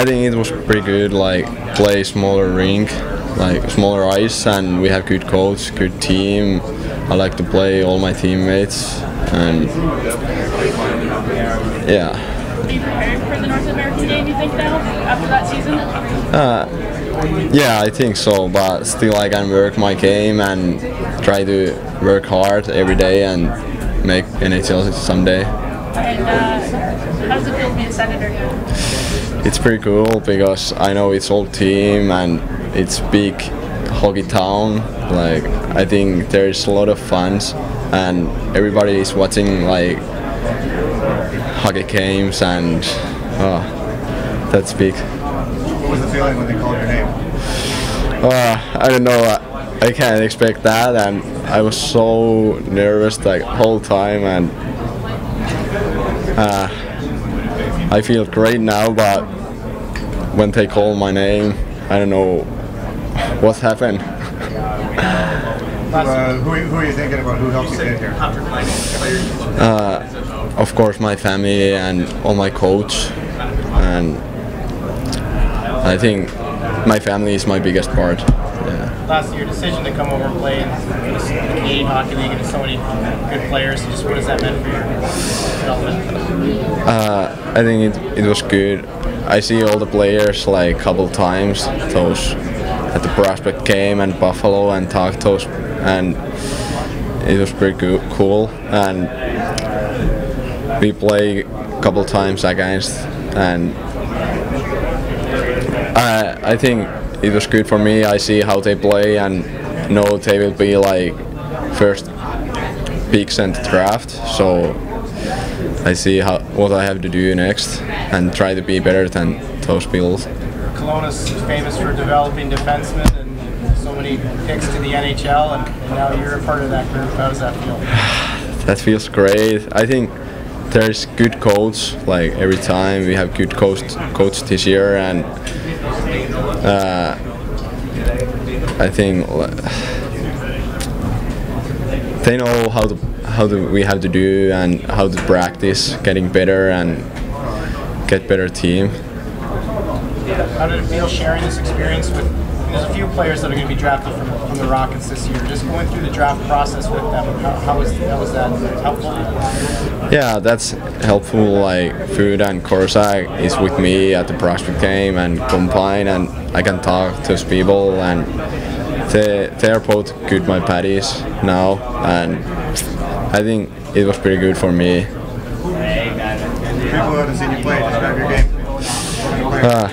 I think it was pretty good. Like play smaller rink, like smaller ice, and we have good coach, good team. I like to play all my teammates, and yeah. Are you preparing for the North American game, you think, now, after that season? Uh, yeah, I think so, but still I can work my game and try to work hard every day and make NHL someday. And uh, how does it feel to be a senator? It's pretty cool because I know it's all team and it's big hockey town. Like I think there's a lot of fans and everybody is watching like hockey games and oh, that's big. What was the feeling when they called your name? Uh, I don't know. I, I can't expect that, and I was so nervous like whole time, and uh, I feel great now. But when they call my name, I don't know what's happened. Uh, who, are you, who are you thinking about? Who helped you get here? Uh, of course, my family and all my coach, and I think my family is my biggest part. Yeah. Last year decision to come over and play in the Canadian Hockey League and so many good players. Just what has that meant for your development? Uh, I think it, it was good. I see all the players like a couple times, those at the prospect game and Buffalo and talked those, and it was pretty good, cool. And we play a couple times against, and I I think it was good for me. I see how they play and know they will be like first picks and draft. So I see how what I have to do next and try to be better than those people. is famous for developing defensemen and so many picks to the NHL, and, and now you're a part of that group. How does that feel? That feels great. I think there's good coach. Like every time we have good coach coach this year, and uh, I think they know how to how to, we have to do and how to practice, getting better and get better team. How did it feel sharing this experience with? There's a few players that are going to be drafted from, from the Rockets this year. Just going through the draft process with them, how, how, was, how was that helpful? Yeah, that's helpful. Like Foote and Korczak is with me at the prospect game and combine, and I can talk to those people, and they they are both good my paddies now, and I think it was pretty good for me. People haven't seen you play, describe your game. Uh,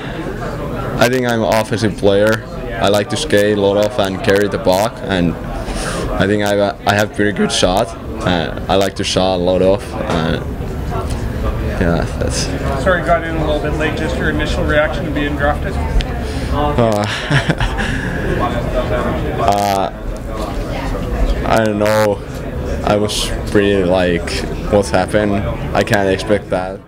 I think I'm an offensive player. I like to skate a lot of and carry the puck, and I think I I have pretty good shot. Uh, I like to shot a lot of. Uh, yeah, that's. Sorry, got in a little bit late. Just your initial reaction to being drafted. Uh, uh, I don't know. I was pretty like, what's happened? I can't expect that.